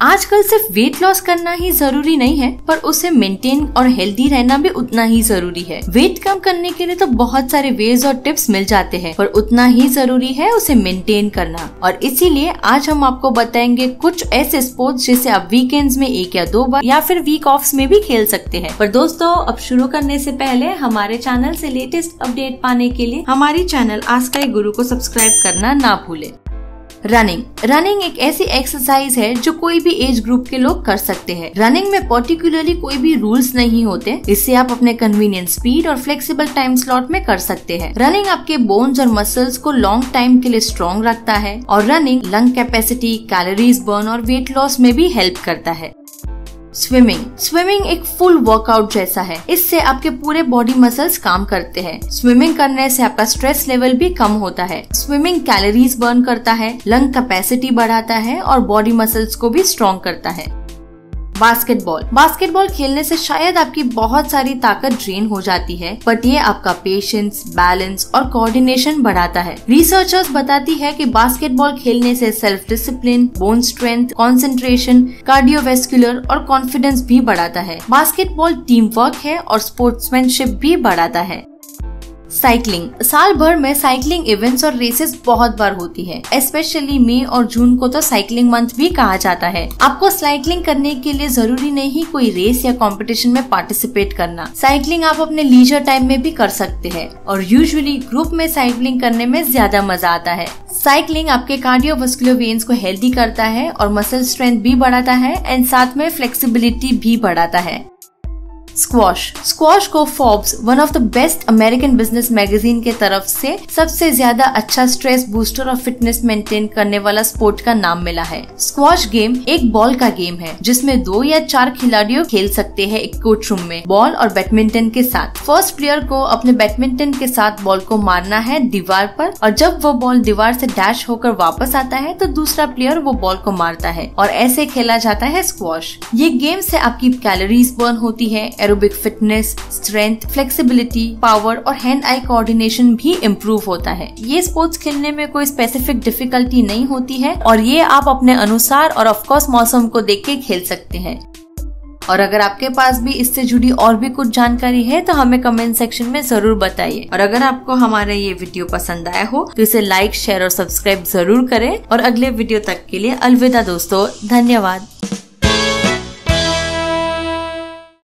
आजकल सिर्फ़ weight loss करना ही ज़रूरी नहीं है, पर उसे मेंटेन और हेल्दी रहना भी उतना ही ज़रूरी है। वेट कम करने के लिए तो बहुत सारे वेज और टिप्स मिल जाते हैं, पर उतना ही ज़रूरी है उसे मेंटेन करना। और इसीलिए आज हम आपको बताएँगे कुछ ऐसे स्पोर्ट्स जिसे आप वीकेंड्स में एक या दो बार या फिर वीक ऑफ़ में भी खेल सकते हैं। पर दोस्तों, अब शुरू करने से पहले हमारे चैनल से लेटेस्ट अपडेट पाने के लिए हमारी चैनल आस्काई गुरु को सब्सक्राइब करना ना भूले। रनिंग रनिंग एक ऐसी एक्सरसाइज है जो कोई भी एज ग्रुप के लोग कर सकते हैं। रनिंग में पर्टिकुलरली कोई भी रूल्स नहीं होते, इससे आप अपने कन्वीनियंट स्पीड और फ्लेक्सिबल टाइम स्लॉट में कर सकते हैं। रनिंग आपके बोन्स और मसल्स को लॉन्ग टाइम के लिए स्ट्रॉन्ग रखता है और running lung capacity calories burn और वेट लॉस में भी हेल्प करता है। स्विमिंग स्विमिंग एक फुल वर्कआउट जैसा है। इससे आपके पूरे बॉडी मसल्स काम करते हैं। स्विमिंग करने से आपका स्ट्रेस लेवल भी कम होता है। स्विमिंग कैलोरीज बर्न करता है लंग कैपेसिटी बढ़ाता है और बॉडी मसल्स को भी स्ट्रॉन्ग करता है। बास्केटबॉल बास्केटबॉल खेलने से शायद आपकी बहुत सारी ताकत ड्रेन हो जाती है बट ये आपका पेशेंस बैलेंस और कोऑर्डिनेशन बढ़ाता है। रिसर्चर्स बताती है कि बास्केटबॉल खेलने से self discipline bone strength concentration cardiovascular और कॉन्फिडेंस भी बढ़ाता है। बास्केटबॉल टीम वर्क है और स्पोर्ट्समैनशिप भी बढ़ाता है। साइकिलिंग। साल भर में साइकिलिंग इवेंट्स और रेसेस बहुत बार होती है। स्पेशली मई और जून को तो साइकिलिंग मंथ भी कहा जाता है। आपको साइकिलिंग करने के लिए ज़रूरी नहीं कोई रेस या कंपटीशन में पार्टिसिपेट करना। साइकिलिंग आप अपने लीजर टाइम में भी कर सकते हैं। और यूजुअली ग्रुप में साइकिलिंग करने में ज़्यादा मज़ा आता है। साइकिलिंग आपके कार्डियोवास्कुलर वेन्स को हेल्दी करता है और मसल स्ट्रेंथ भी बढ़ाता है एंड साथ में फ्लेक्सिबिलिटी भी बढ़ाता है। स्क्वाश स्क्वाश को Forbes one of the best American business magazine के तरफ़ से सबसे ज़्यादा अच्छा स्ट्रेस बूस्टर और फिटनेस मेंटेन करने वाला स्पोर्ट का नाम मिला है। स्क्वाश गेम एक बॉल का गेम है, जिसमें दो या चार खिलाड़ियों खेल सकते हैं एक कोच रूम में बॉल और बैडमिंटन के साथ। फ़र्स्ट प्लेयर को अपने बैडमिंटन के साथ बॉल को मारना है दीवार पर, और जब वो बॉल दीवार से डैश होकर वापस आता है तो दूसरा प्लेयर वो बॉल को मारता है, और ऐसे खेला जाता है स्क्वाश ये गेम से आपकी कैलोरीज बर्न होती है aerobic fitness strength flexibility power और हैंड आई कोऑर्डिनेशन भी इम्प्रूव होता है। ये स्पोर्ट्स खेलने में कोई स्पेसिफिक डिफिकल्टी नहीं होती है और ये आप अपने अनुसार और ऑफकोर्स मौसम को देख के खेल सकते हैं। और अगर आपके पास भी इससे जुड़ी और भी कुछ जानकारी है तो हमें कमेंट सेक्शन में ज़रूर बताइए। और अगर आपको हमारा ये वीडियो पसंद आया हो तो इसे लाइक शेयर और सब्सक्राइब ज़रूर करें। और अगले वीडियो तक के लिए अलविदा दोस्तों, धन्यवाद।